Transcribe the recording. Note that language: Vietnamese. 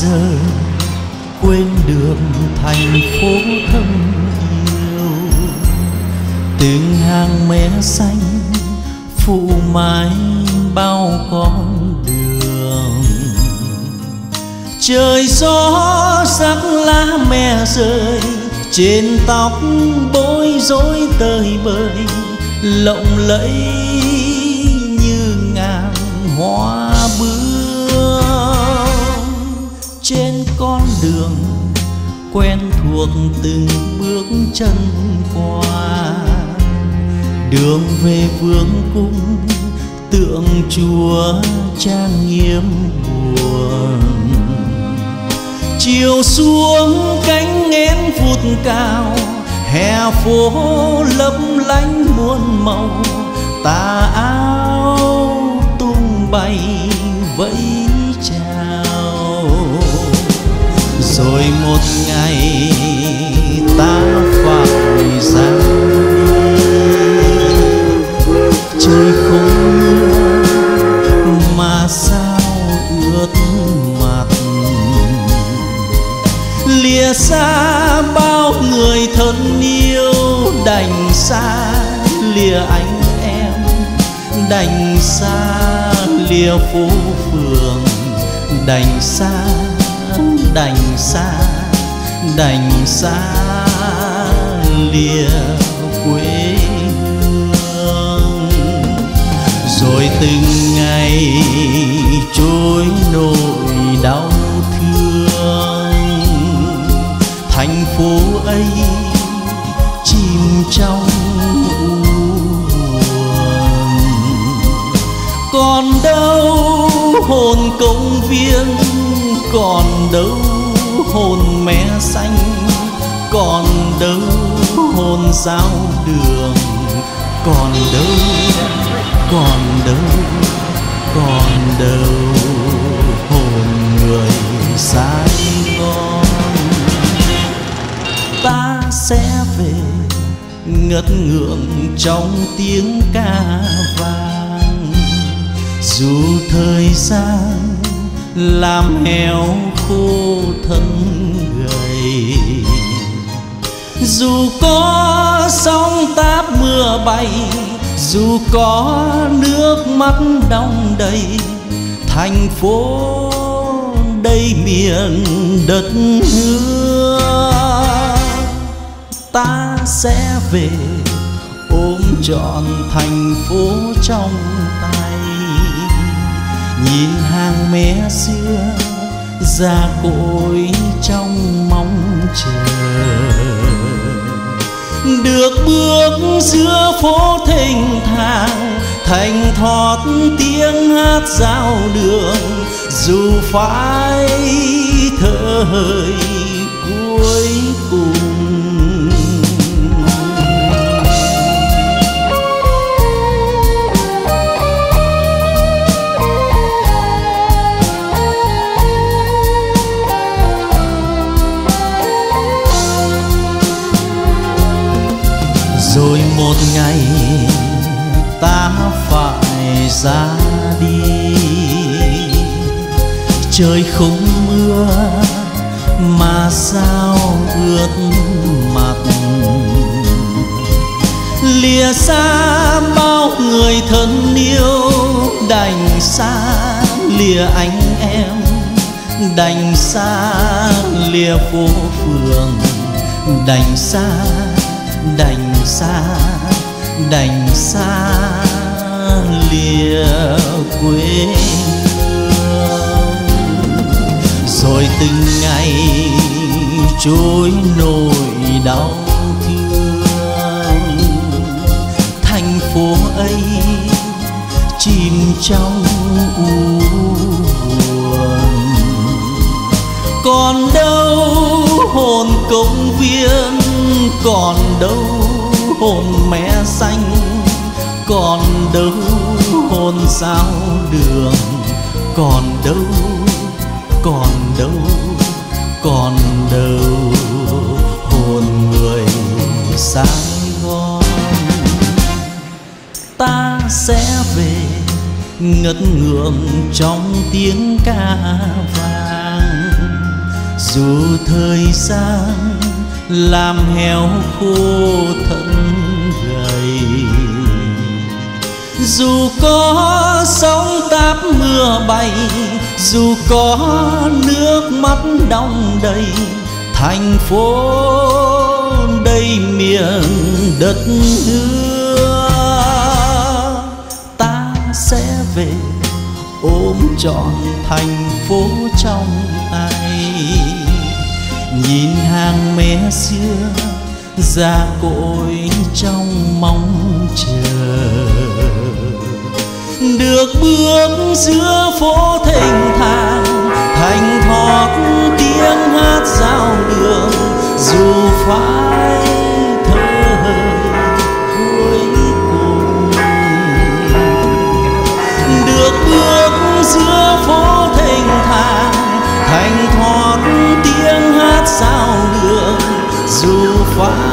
giờ, quên đường thành phố thân yêu. Từng hàng mé xanh phủ mái bao con đường. Trời gió sắc lá me rơi trên tóc bối rối tơi bời. Lộng lẫy như ngàn hoa. Trên con đường, quen thuộc từng bước chân qua. Đường về vương cung, tượng chùa trang nghiêm buồn. Chiều xuống cánh én vụt cao, hè phố lấp lánh muôn màu. Tà áo tung bay rồi một ngày ta phải ra trời không mưa mà sao ướt mặt? Lìa xa bao người thân yêu đành xa, lìa anh em đành xa, lìa phố phường đành xa đành xa đành xa lìa quê hương. Rồi từng ngày trôi nỗi đau thương. Thành phố ấy còn đâu hồn mẹ xanh, còn đâu hồn giao đường, còn đâu còn đâu còn đâu hồn người sài gòn. Ta sẽ về ngất ngưỡng trong tiếng ca vang. Dù thời gian làm heo khô thân gầy. Dù có sóng táp mưa bay, dù có nước mắt đong đầy, thành phố đây miền đất hứa ta sẽ về ôm trọn thành phố trong tay nhìn hàng mé xưa già cội trong mong chờ. Được bước giữa phố thênh thang, thành thót tiếng hát giao đường, dù phải thở hơi ngày ta phải ra đi. Trời không mưa mà sao ướt mặt. Lìa xa bao người thân yêu đành xa, lìa anh em đành xa, lìa phố phường đành xa đành xa đành xa lìa quê hương. Rồi từng ngày trôi nỗi đau thương. Thành phố ấy chìm trong u buồn. Còn đâu hồn công viên, còn đâu hồn mẹ đâu hôn sao đường còn đâu còn đâu còn đâu hồn người sài gòn ta sẽ về ngất ngưỡng trong tiếng ca vàng, dù thời gian làm heo khô thân gầy dù có sóng táp mưa bay, dù có nước mắt đong đầy, thành phố đây miền đất hứa ta sẽ về ôm trọn thành phố trong tay. Nhìn hàng mé xưa ra cội trong mong chờ được bước giữa phố thênh thang thành thót tiếng hát giao đường, dù phải thở cuối cùng. Được bước giữa phố thênh thang thành thót tiếng hát giao đường, dù phải